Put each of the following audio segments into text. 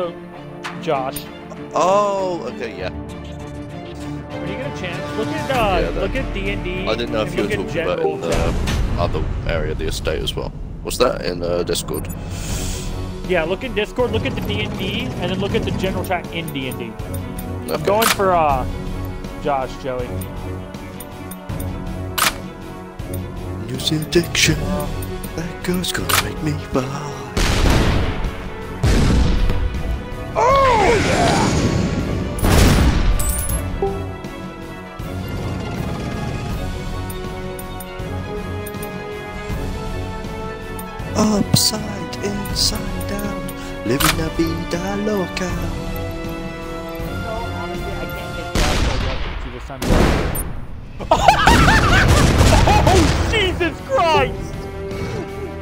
So, Josh, Oh, okay, yeah. when you get a chance, look at uh, Yeah, that- look at D and D. I didn't know if you were talking about in the other area of the estate as well. What's that in uh, Discord? Yeah, look in Discord, look at the D and D, and then look at the general chat in D and D. I'm going for uh, Josh, Joey. News addiction. That girl's gonna make me buy. Upside, inside down, living la vida loca. honestly, I can't get Josh to this time. oh, Jesus Christ!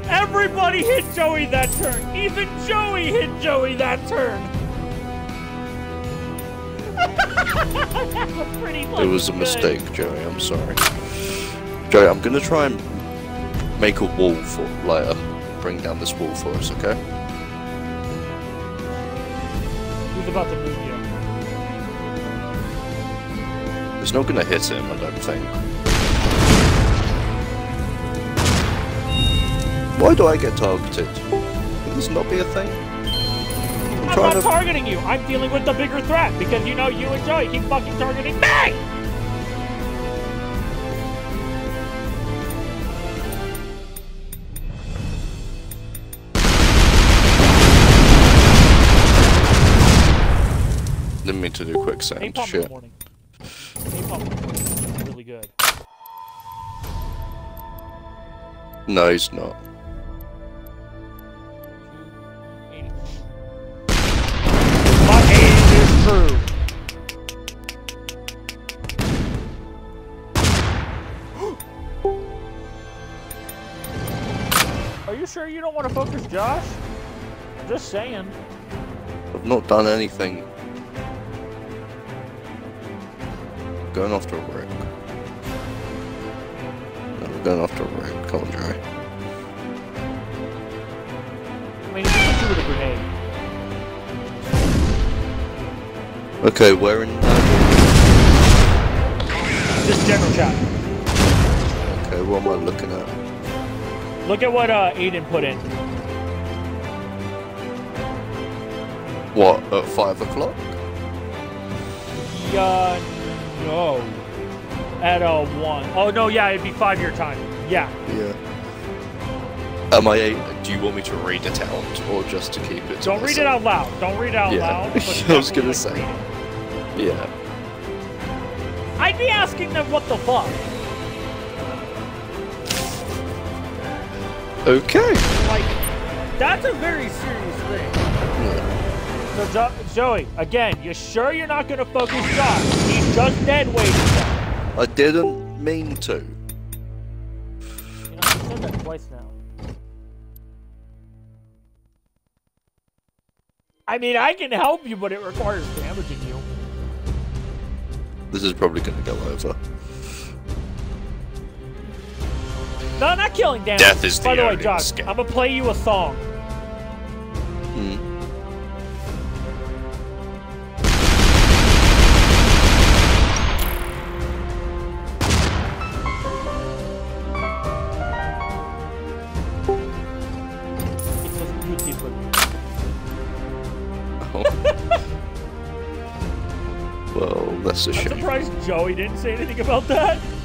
Everybody hit Joey that turn. Even Joey hit Joey that turn. That's a pretty It was a good. mistake, Joey. I'm sorry. Joey, I'm gonna try and make a wall for later. Bring down this wall for us, okay? Who's about to move you? It's not gonna hit him, I don't think. Why do I get targeted? Can this not be a thing? I'm I'm not to. targeting you. I'm dealing with the bigger threat because you know you and Joey keep fucking targeting me. Mean to do quick sound. Napalm Shit. Napalm in the morning is really good. No, he's not. My aim is true. Are you sure you don't want to focus Josh? I'm Just saying. I've not done anything. Going after a Rick. No, we're going after to work. Come on, Joey. I mean, he hit you with a grenade. Okay, we're in. Just general chat. Okay, what am I looking at? Look at what uh, Aiden put in. What, at 5 o'clock? Uh, no. At a one. Oh no, yeah, it'd be five year time. Yeah. Yeah. Am I. Do you want me to read it out, or just to keep it? to Don't read it out loud. Don't read it out Yeah. loud. I was gonna like, say. Yeah. I'd be asking them what the fuck. Okay. Like, that's a very serious thing. Yeah. So, jo- Joey, again, you sure you're not gonna focus Josh? He's just dead waiting. there. I didn't mean to. You know, you said that twice now. I mean, I can help you, but it requires damaging you. This is probably gonna go over. No, not killing damage. Death is By the the way, only Josh, escape. I'm gonna play you a song. Joey didn't say anything about that.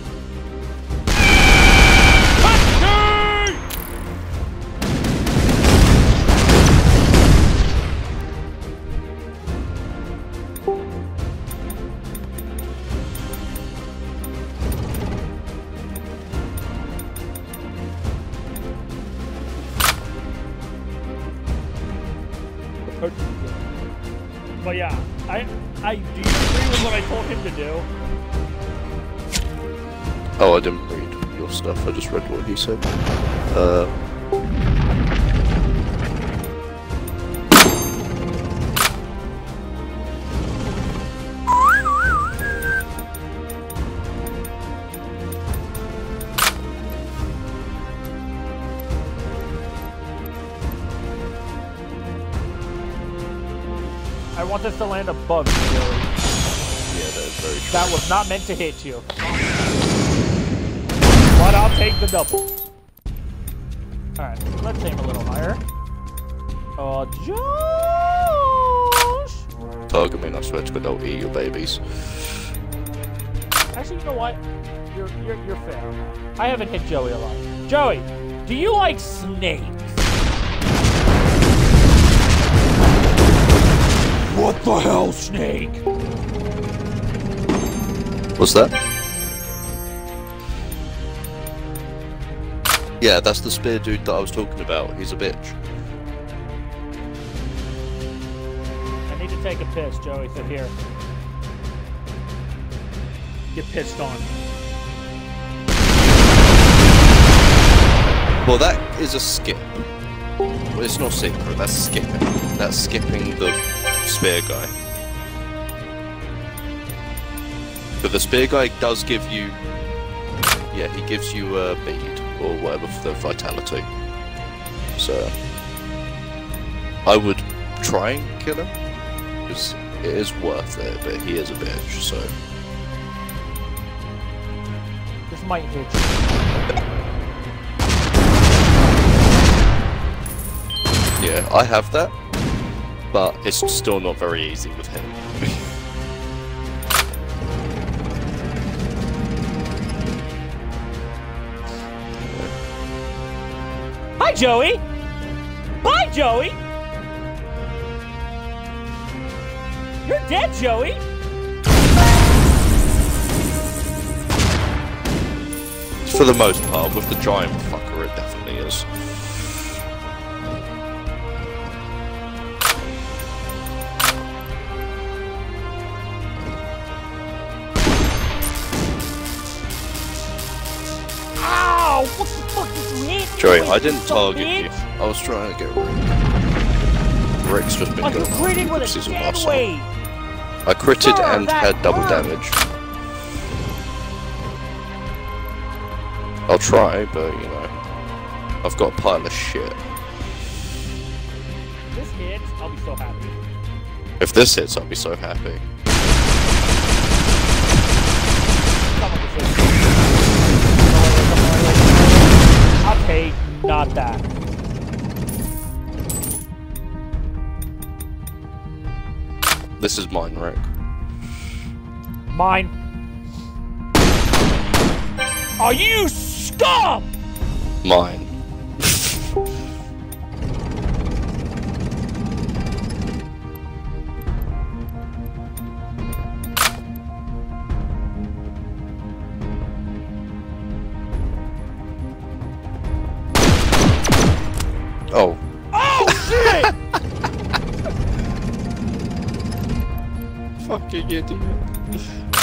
Want this to land above you, Joey. Yeah, that is very true. That was not meant to hit you. But I'll take the double. Alright, let's aim a little higher. Oh, Josh! Target me, I swear to God, I'll eat your babies. Actually, you know what? You're, you're, you're fair. I haven't hit Joey a lot. Joey, do you like snakes? What the hell, snake? What's that? Yeah, that's the spear dude that I was talking about. He's a bitch. I need to take a piss, Joey, so here. Get pissed on. Well, that is a skip. Well, it's not secret, that's skipping. That's skipping the spear guy. But the spear guy does give you... Yeah, he gives you a bead, or whatever, for the vitality. So... I would try and kill him, because it is worth it, but he is a bitch, so... This might hit. Yeah, I have that, but it's still not very easy with him. Hi, Joey! Bye, Joey! You're dead, Joey! For the most part, with the giant fucker, it definitely is. Joey, I didn't son of a target you. I was trying to get Rick. Rick's just been going critted with a season dead! I critted and had double damage. I'll try, but you know. I've got a pile of shit. If this hits, I'll be so happy. If this hits, I'll be so happy. Not that. This is mine, Rick. Mine. Are you scum? Mine. Fucking idiot.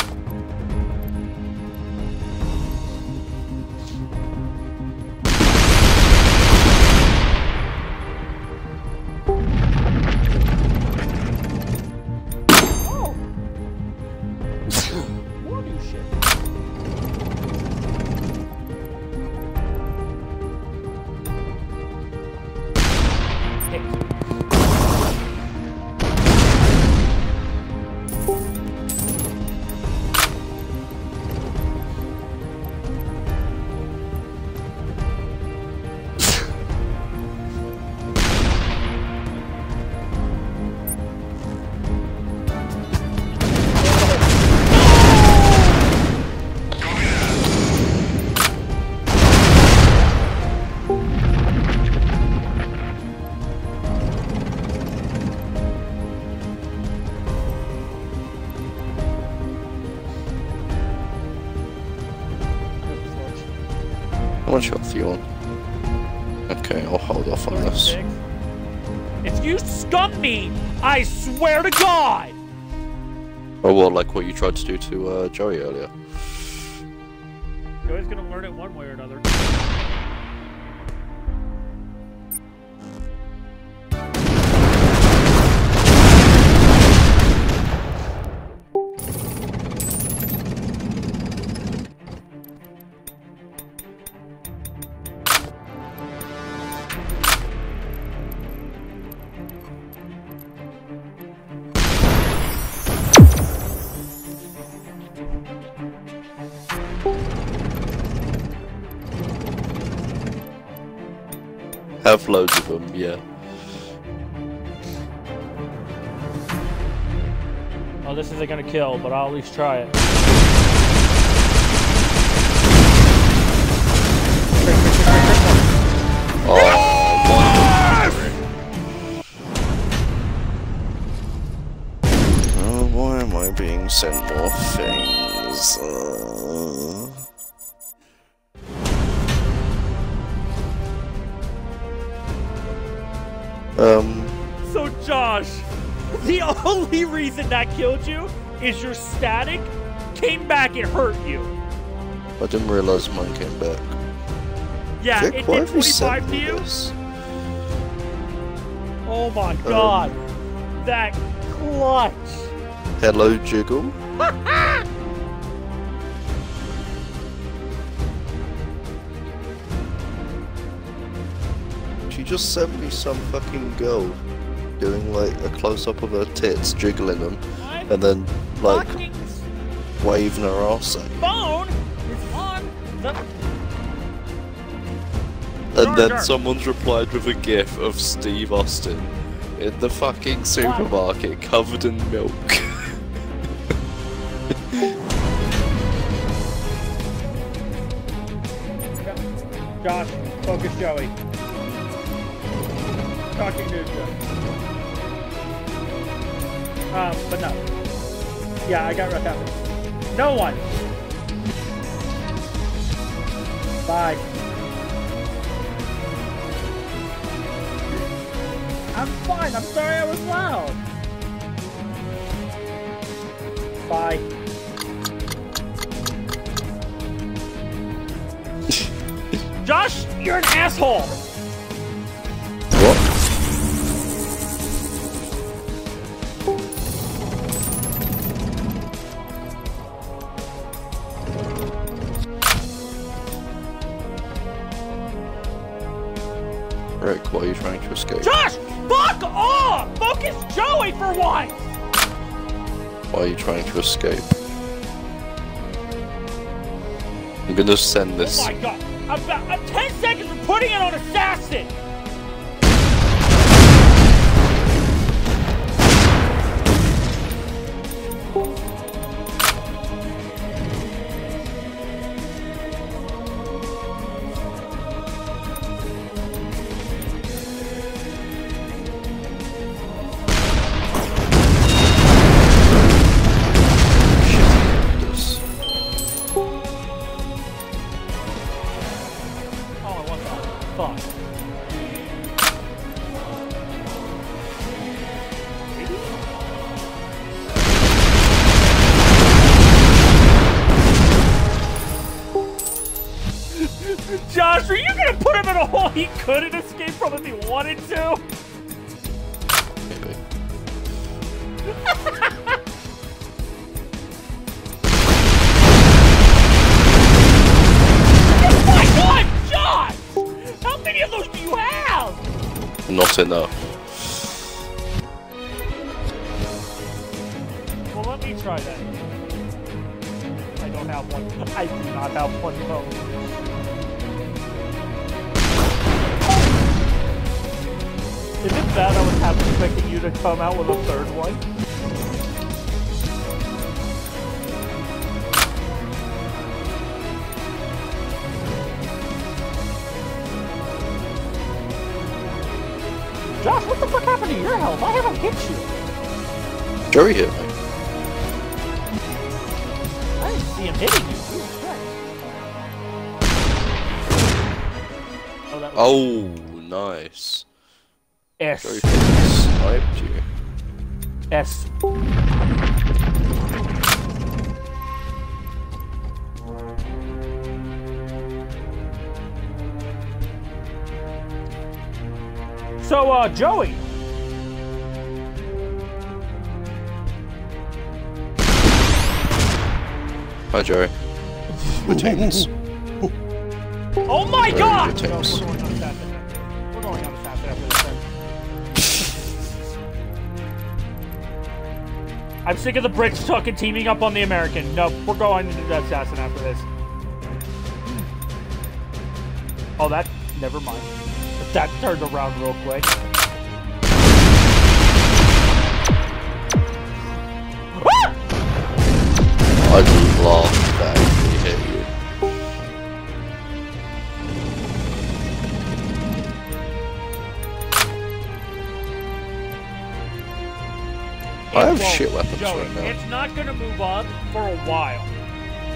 If me, I swear to God! Oh well, like what you tried to do to uh, Joey earlier. Joey's gonna learn it one way or another. Loads of them, yeah. Oh, this isn't gonna kill, but I'll at least try it. Oh, oh, why am I being sent more things? Um, So, Josh, the only reason that killed you is your static came back and hurt you. I didn't realize mine came back. Yeah, Vic, it did have you 25 to you. this? Oh my god. that clutch. Hello, Jiggle. just sent me some fucking girl doing like a close up of her tits, jiggling them, and then like waving her ass at you. phone is on the. And then someone's replied with a gif of Steve Austin in the fucking supermarket covered in milk. Josh, focus Joey. Yeah, I got what's happening. No one. Bye. I'm fine. I'm sorry I was loud. Bye. Josh, you're an asshole. For! Why are you trying to escape? I'm gonna send this. Oh my god. I'm, about, I'm 10 seconds from putting it on Assassin! He couldn't escape from if he wanted to? Oh my god, Josh! How many of those do you have? Not enough. Joey hit me. I didn't see him hitting you. Oh, Oh, nice. S. Joey sniped you. S. So, uh, Joey. Hi, Joey. We're teams. Oh my Very god! good No, we're teams. going on assassin. We're going on assassin after this then. I'm sick of the Brits talking teaming up on the American. No, we're going into the assassin after this. Oh, that. Never mind. that turned around real quick. I love that he hit you. I have shit weapons Joey, right now. It's not gonna move up for a while.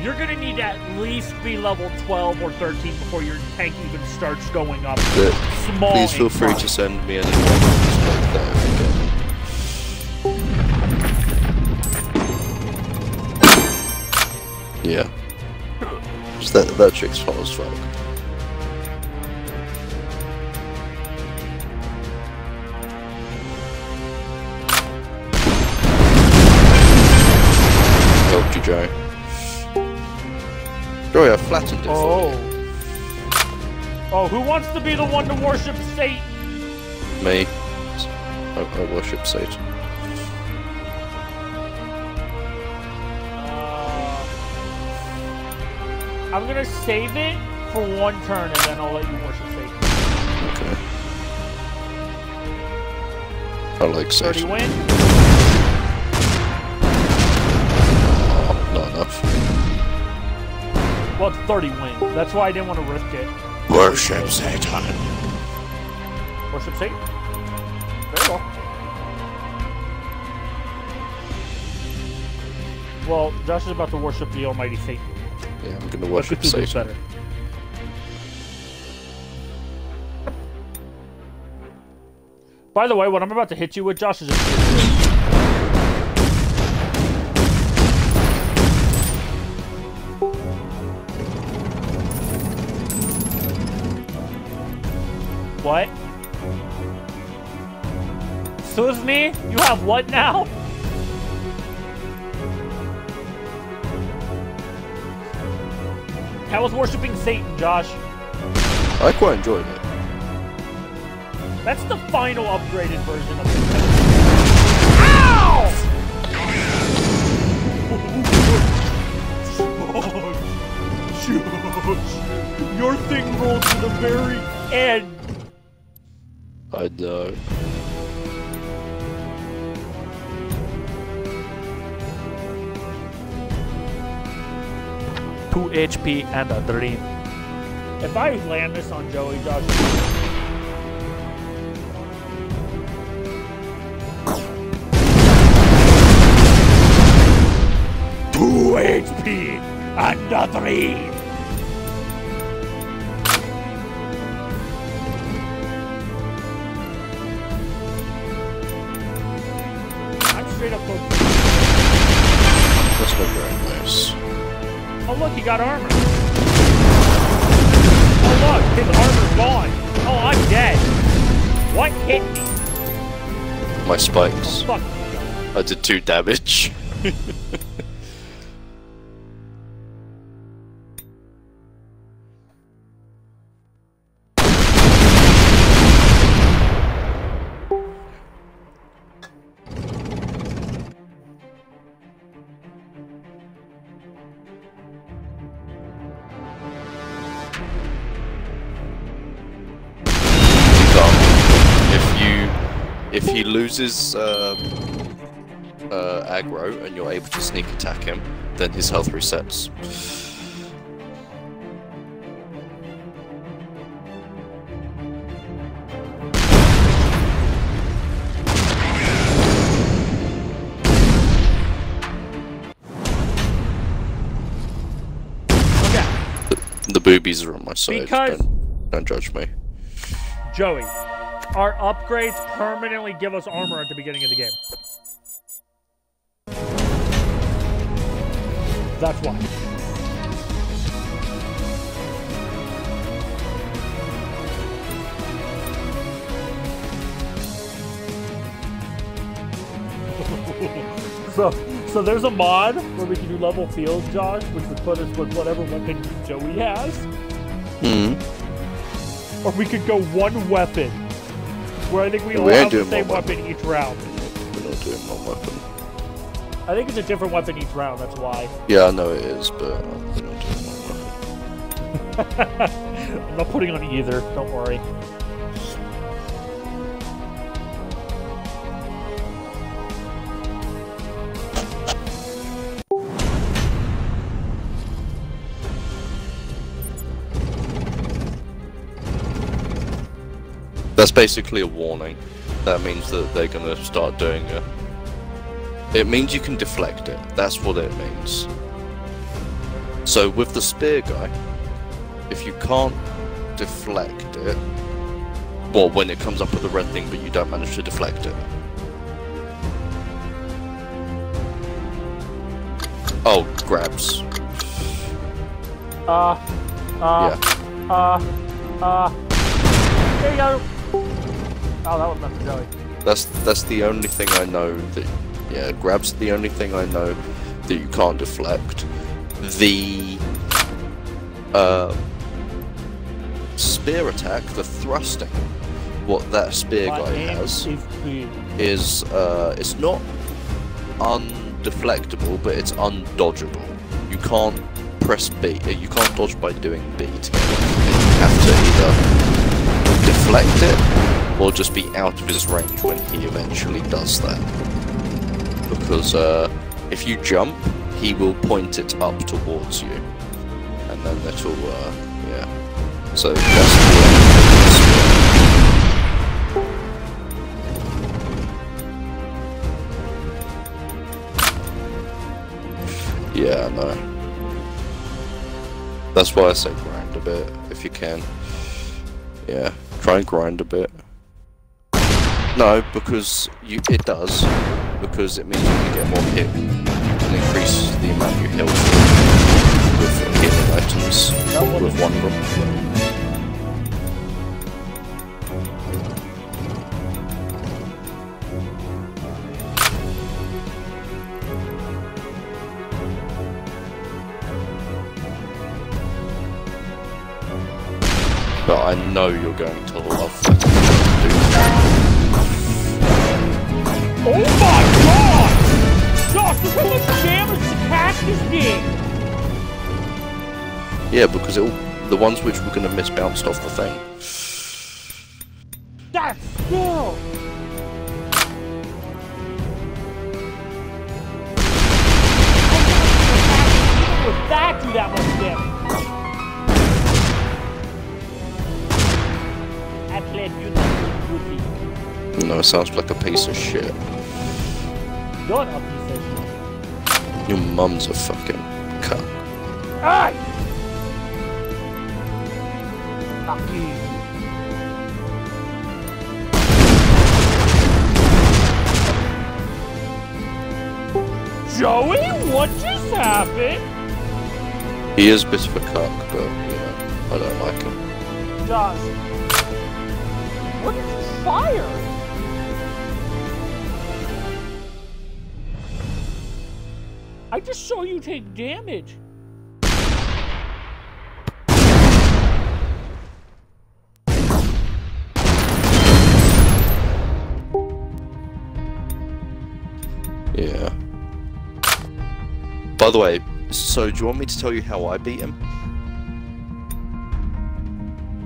You're gonna need to at least be level 12 or 13 before your tank even starts going up. But Small. please feel free to send me any weapons like that that, that chick's fun as fuck. Helped you, Joe. Joey, I flattened it for Oh. you. Oh, who wants to be the one to worship Satan? Me. I, I worship Satan. I'm gonna save it for one turn and then I'll let you worship Satan. Okay. I like 30 Satan. win? Oh, not enough. Well, 30 win. That's why I didn't want to risk it. Worship Satan. Worship Satan? Very well. Well, Josh is about to worship the almighty Satan. Yeah, I'm gonna could do this By the way, what I'm about to hit you with, Josh, is a What? Excuse me? You have what now? I was worshipping Satan, Josh. I quite enjoyed it. That's the final upgraded version of. Ow! Josh, Josh, your thing rolled to the very end. I know. Uh, 2 HP and a dream. If I land this on Joey Josh. Two HP and a dream. Got armor. Oh look, his armor's gone. Oh, I'm dead. What hit me? My spikes. Oh, fuck. I did two damage. loses um, uh, aggro and you're able to sneak attack him, then his health resets. Okay, The boobies are on my side. Because- Don't, don't judge me. Joey, our upgrades permanently give us armor at the beginning of the game. That's why. so, so there's a mod where we can do level fields, Josh, which would put us with whatever weapon Joey has. Hmm. Or we could go one weapon. Where I think we Yeah, all have the same weapon each round. We're not doing one weapon. I think it's a different weapon each round, that's why. Yeah, I know it is, but uh, we're not doing one weapon. I'm not putting on either, don't worry. That's basically a warning. That means that they're gonna start doing it. It means you can deflect it. That's what it means. So with the spear guy, if you can't deflect it, well, when it comes up with the red thing, but you don't manage to deflect it. Oh, grabs. Uh, uh, Yeah. uh, uh. There you go. Oh, that was meant for Joey. That's that's the only thing I know that yeah, grabs the only thing I know that you can't deflect. The uh, spear attack, the thrusting, what that spear My guy has is is uh, it's not undeflectable, but it's undodgeable. You can't press B. uh, You can't dodge by doing B to get it. You have to either deflect it or just be out of his range when he eventually does that. Because uh, if you jump, he will point it up towards you, and then it'll uh, yeah. So that's the Yeah, no. That's why I say grind a bit, if you can. Yeah, try and grind a bit. No, because you it does. Because it means you can get more hit and increase the amount you heal with healing items with one of them. But I know you're going to love Oh my god! Josh, look how much damage the cactus did! Yeah, because it the ones which were going to miss bounced off the thing. That's still. With that, do that much damage. I played beautifully. No, it sounds like a piece of shit. You're a of shit. Your mum's a fucking cunt. Aye! Fuck you. Joey, what just happened? He is a bit of a cuck, but, you know, I don't like him. Josh. What you fire? I just saw you take damage. Yeah. By the way, so do you want me to tell you how I beat him?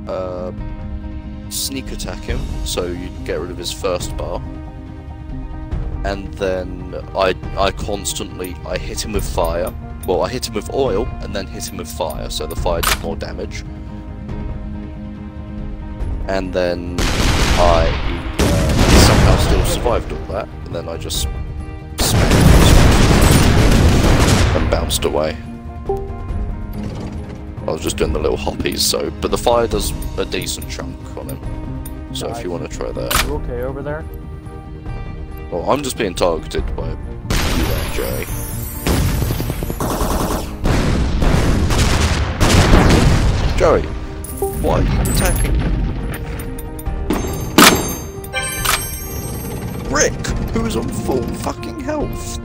Uh, sneak attack him, so you get rid of his first bar. And then I I constantly I hit him with fire. Well, I hit him with oil and then hit him with fire, so the fire did more damage. And then I uh, somehow still survived all that, and then I just smacked and bounced away. I was just doing the little hoppies, so but the fire does a decent chunk on him. So if you want to try that, You okay over there? Well, I'm just being targeted by you and Joey. Joey, why are you attacking me? Rick, who is on full fucking health.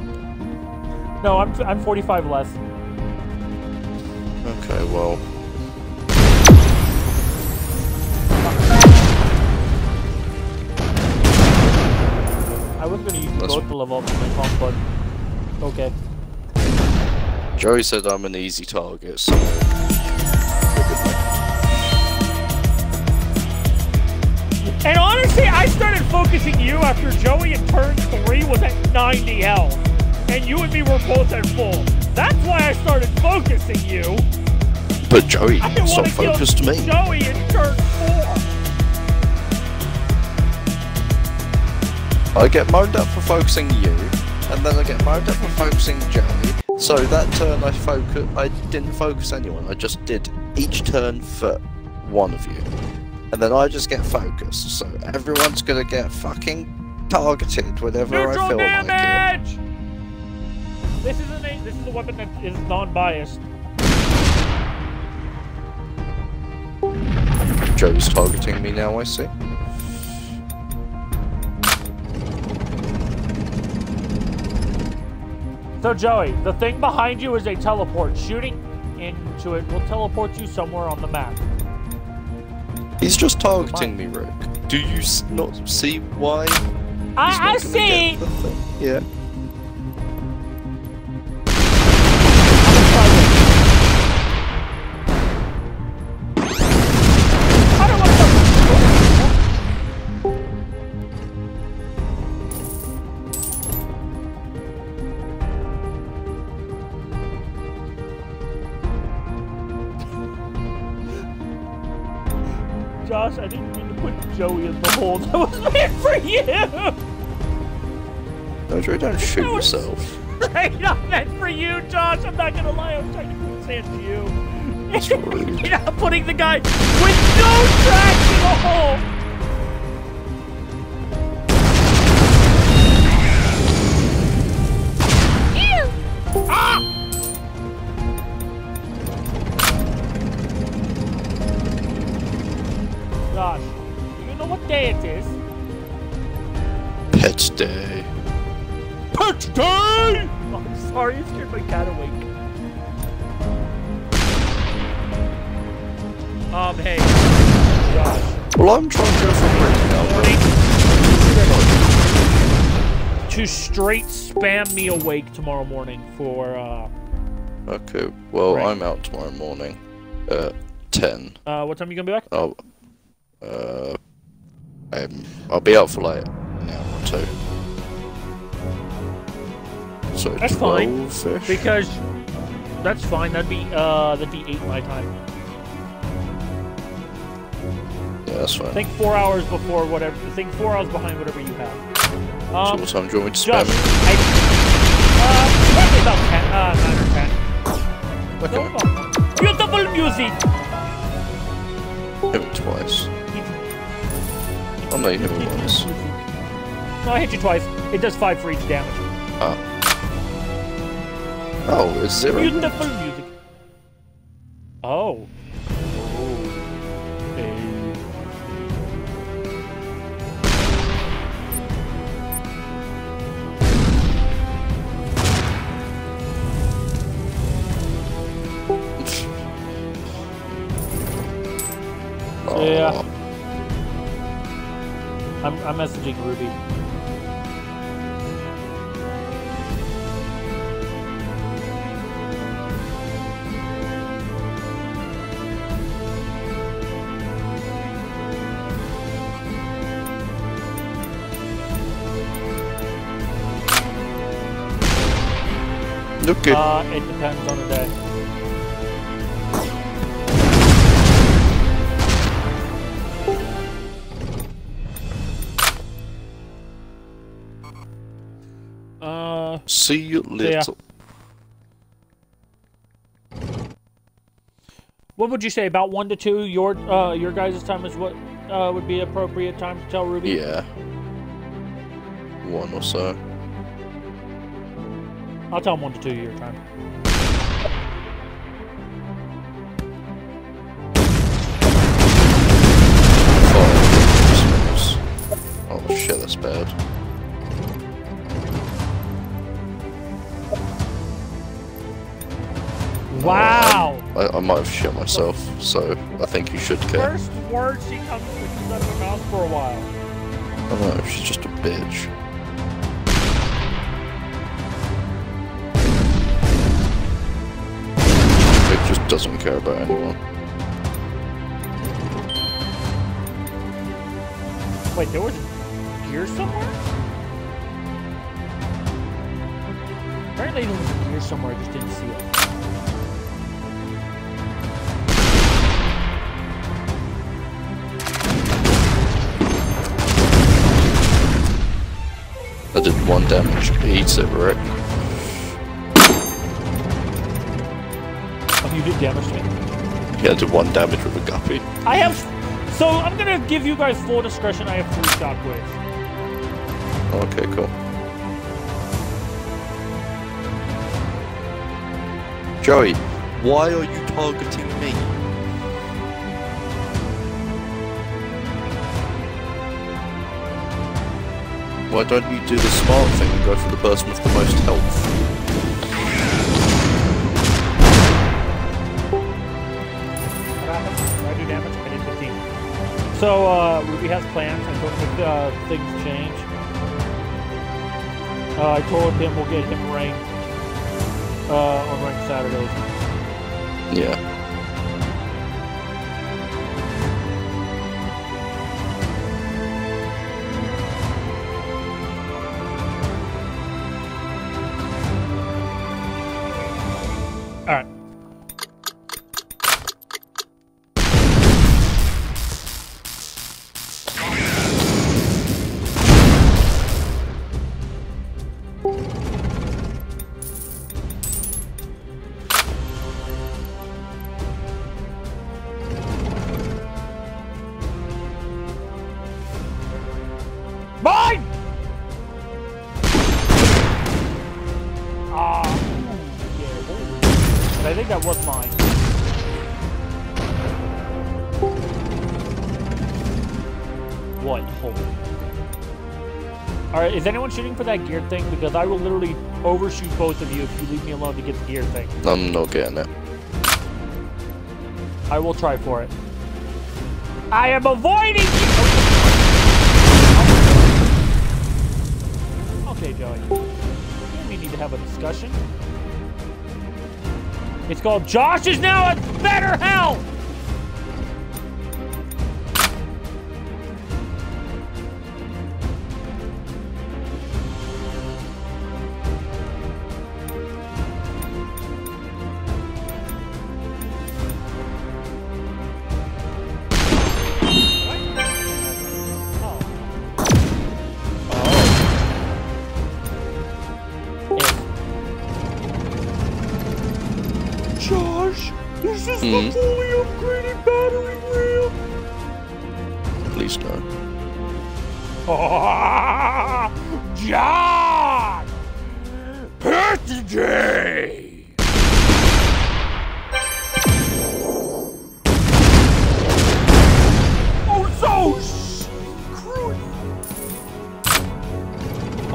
No, I'm I'm 45 less. Okay, well, was gonna use the That's- boat to level up my pump, but okay. Joey said I'm an easy target, so. And honestly, I started focusing you after Joey in turn three was at 90 health, and you and me were both at full. That's why I started focusing you. But Joey, I didn't stop want to kill focused to me. Joey in turn I get moaned up for focusing you, and then I get moaned up for focusing Joey. So that turn I focus, I didn't focus anyone. I just did each turn for one of you, and then I just get focused. So everyone's gonna get fucking targeted whenever Neutral I feel damage! This is a this is a weapon that is non-biased. like. Joe's targeting me now. I see. So Joey, the thing behind you is a teleport. Shooting into it will teleport you somewhere on the map. He's just targeting me, Rick. Do you not see why? I, I see. get the thing? Yeah. Joey in the hole. That was meant for you. No, Joe, don't shoot That yourself. Right, not meant for you, Josh. I'm not gonna lie. I was trying to put sand to you. That's rude. You're not putting the guy with no tracks in the hole. To straight spam me awake tomorrow morning for, uh, Okay, well, Right. I'm out tomorrow morning at 10. uh, what time are you gonna be back? I'll, uh, I'm, I'll be out for like an hour or two. So That's fine, 12-ish? Because that's fine. That'd be, uh, that'd be eight my time. Yeah, that's fine. Think four hours before whatever. Think four hours behind whatever you have. So Um, what time do you want me to Josh, spam? I, uh, probably about ten, uh, nine or ten. Okay, No problem. Beautiful music. hit me twice. I'll let you hit me once. No, I hit you twice. It does five for each damage. Ah. Oh, it's zero. Beautiful music. Oh. Yeah. I'm, I'm messaging Ruby. Good. Uh, it depends on the day. See you little. what would you say about one to two? Your uh, your guys' time is what uh, would be appropriate time to tell Ruby. Yeah. One or so. I'll tell him one to two your time. Oh, oh shit, that's bad. Wow. I, I might have shit myself, so I think you should care. First word she comes comes out of her mouth for a while. I don't know, she's just a bitch. It just doesn't care about anyone. Wait, there was gear somewhere? Apparently there was a gear somewhere, I just didn't see it. One damage. He eats it? Oh, you did damage to me. Yeah, did one damage with a guppy. I have. So I'm gonna give you guys full discretion. I have three shockwaves. Okay, cool. Joey, why are you targeting me? Why don't you do the smart thing and go for the person with the most health? What happened? I do damage. I did 15. So uh, Ruby has plans. I told him if uh, things change. Uh, I told him we'll get him ranked uh, on ranked Saturdays. Yeah. Is anyone shooting for that gear thing? Because I will literally overshoot both of you if you leave me alone to get the gear thing. I'm not getting it. I will try for it. I am avoiding you! Okay, Joey. We need to have a discussion. It's called Josh is now at better health!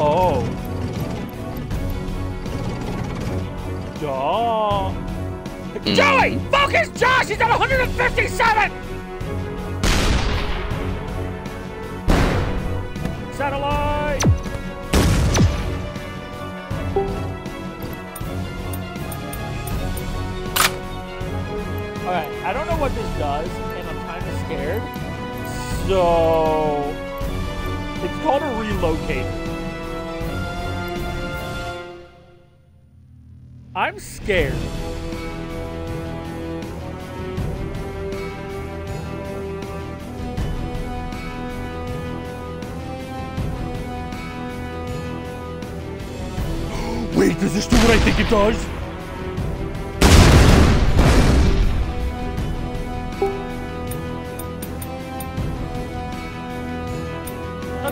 Oh. Duh. Mm. Joey! Focus! Josh! He's at 157! Satellite! Alright, I don't know what this does, and I'm kind of scared. So... It's called a relocator. I'm scared. Wait, does this do what I think it does?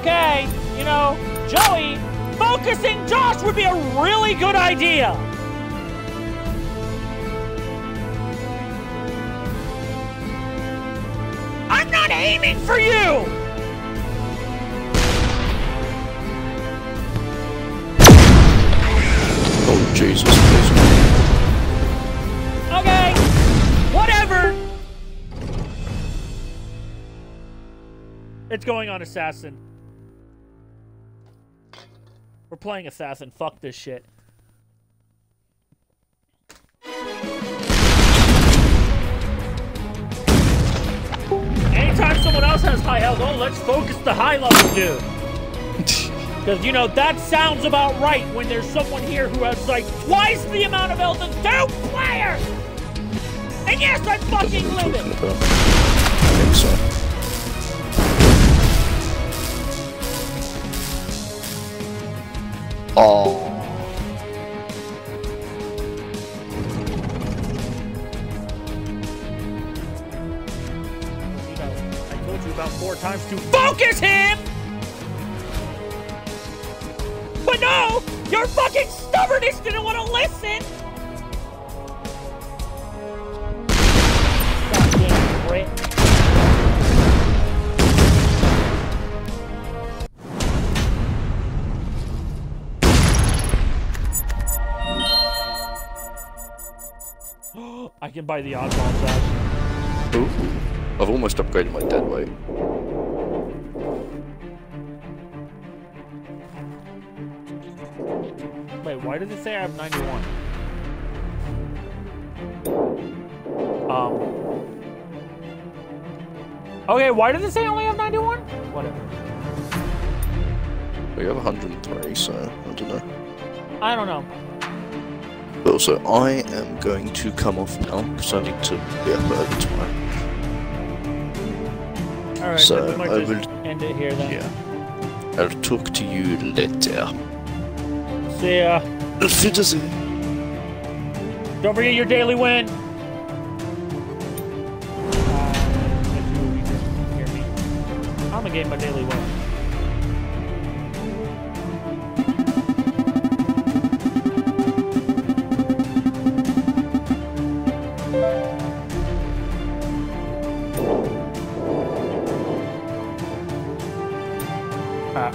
Okay, you know, Joey, focusing Josh would be a really good idea. Aiming for you! Oh, Jesus, please. Okay, whatever. It's going on Assassin. We're playing Assassin. Fuck this shit. Anytime someone else has high health, oh, let's focus the high level dude. Because, you know, that sounds about right when there's someone here who has, like, twice the amount of health as two players! And yes, I'm fucking Talking living! about. I think so. told four times to focus him! But no! Your fucking stubbornness didn't want to listen! I can buy the oddball set. Ooh. I've almost upgraded my dead weight. Wait, why does it say I have 91? Um. Okay, why does it say I only have 91? Whatever. We have 103, so I don't know. I don't know. But also, I am going to come off now because I need to be up early tomorrow. Alright, So, then we might I just will- end it here then. Yeah. I'll talk to you later. See ya. Wiedersehen. Don't forget your daily win. Uh, if you can hear me. I'm gonna get my daily win.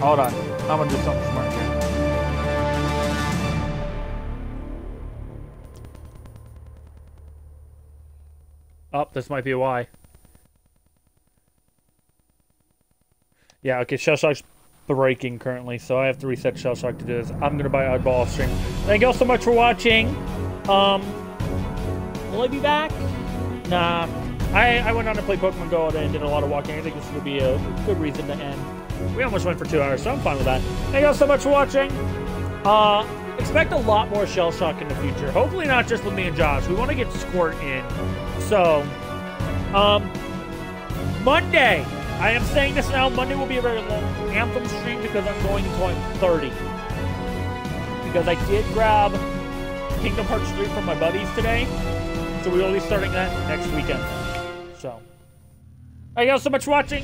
Hold on. I'm gonna do something smart here. Oh, this might be why. Yeah, okay, Shell Shock's breaking currently, so I have to reset Shell Shock to do this. I'm gonna buy Oddball stream. Thank you all so much for watching. Um, will I be back? Nah. I, I went on to play Pokemon Go and did a lot of walking. I think this would be a good reason to end. We almost went for two hours, so I'm fine with that. Thank you all so much for watching. Uh, expect a lot more Shell Shock in the future. Hopefully not just with me and Josh. We want to get Squirt in. So, um, Monday. I am saying this now. Monday will be a very long Anthem stream because I'm going I'm 30. Because I did grab Kingdom Hearts 3 from my buddies today. So we will be starting that next weekend. So, thank you all so much for watching.